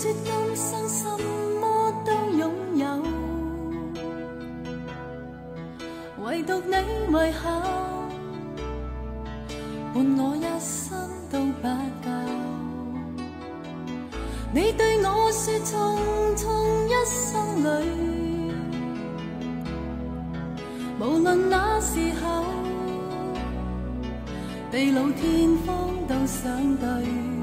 说今生什么都拥有，唯独你遗好，伴我一生都不够。你对我说匆匆一生里，无论那时候，地老天荒都想对。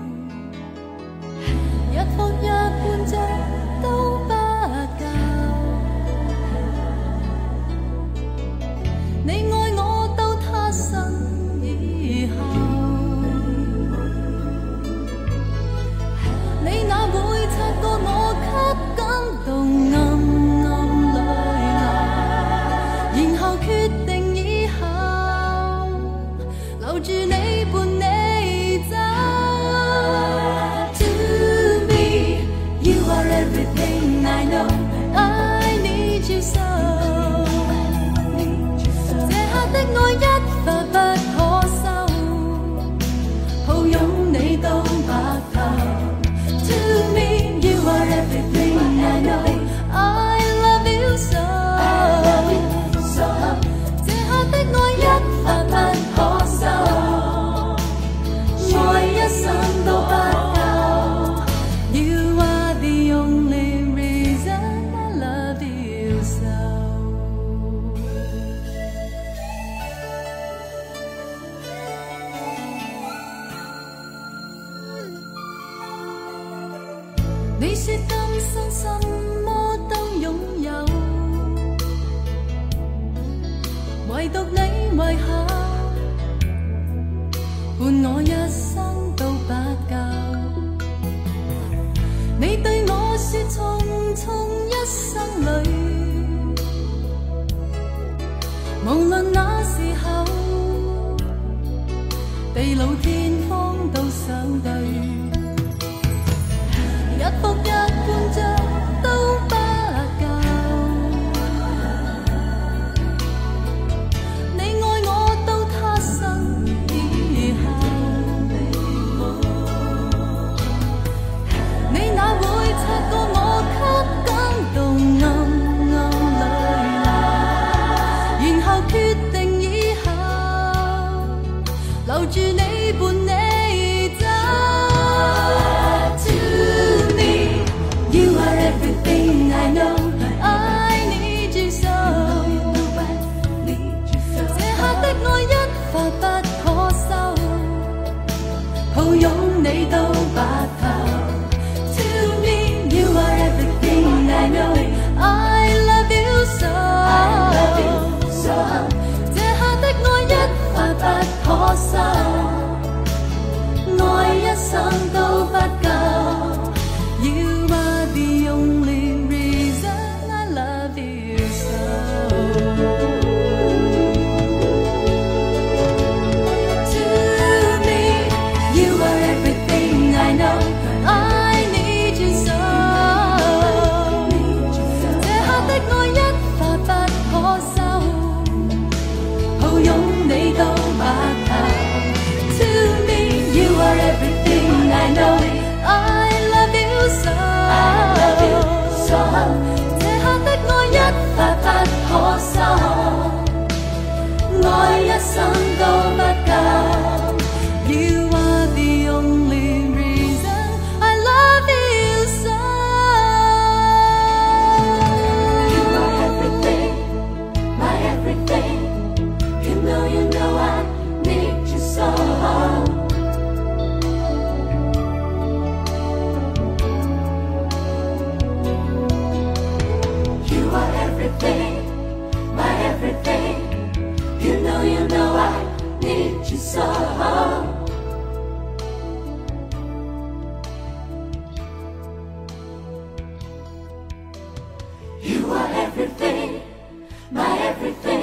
你说今生什么都拥有，唯独你遗下伴我一生都不够。你对我说匆匆一生里，无论那时候，地老天荒都想对。song. coração. You are everything, my everything.